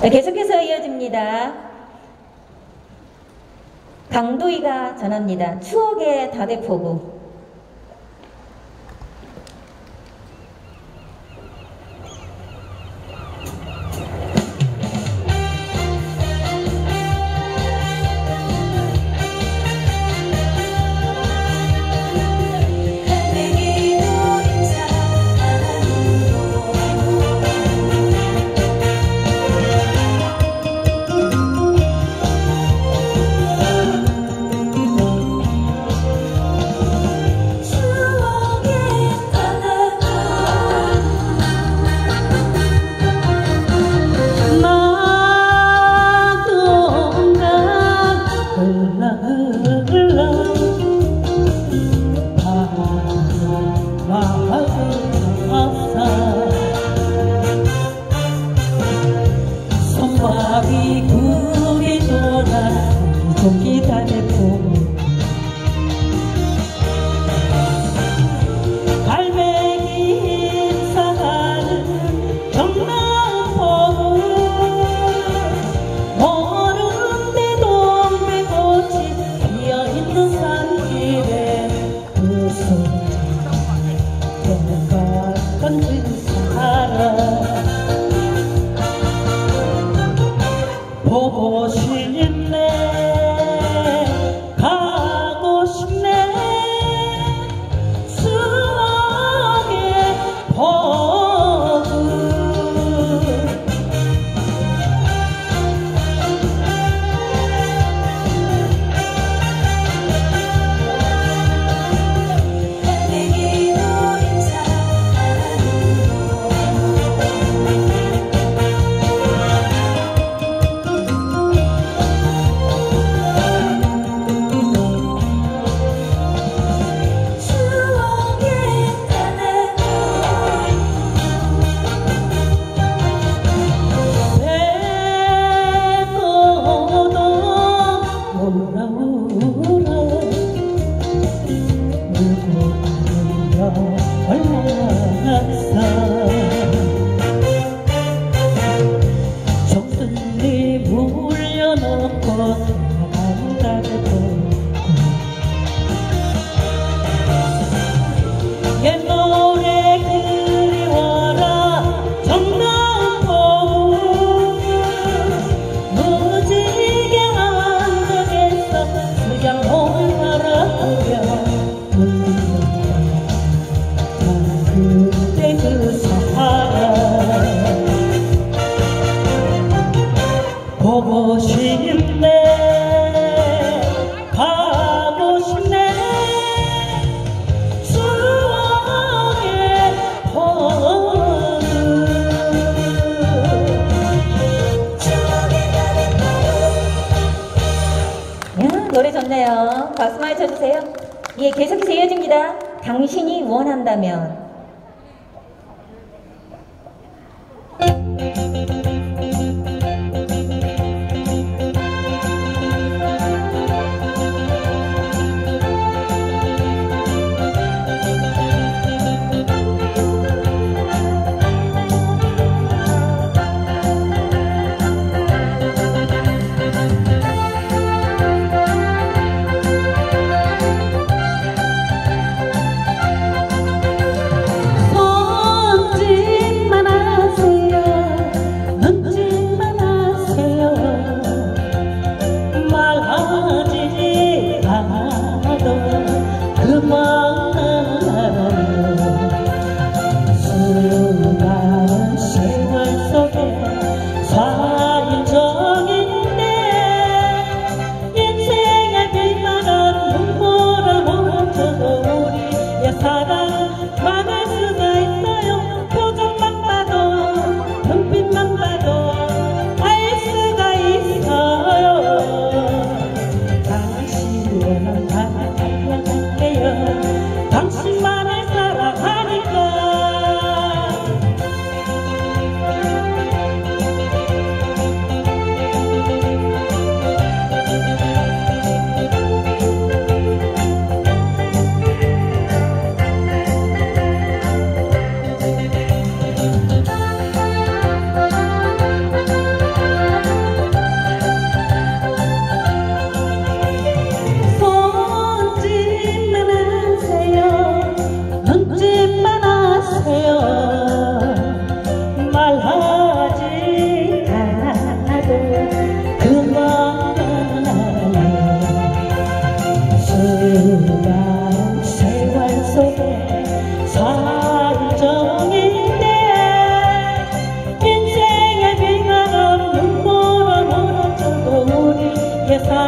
계속해서 이어집니다. 강도희가 전합니다. 추억의 다대포구. 時食ね oh, oh, oh, oh. 외쳐주세요. 예, 계속해서 이어집니다. 당신이 원한다면.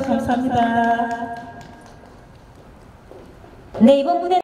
감사합니다. 네, 이번 분에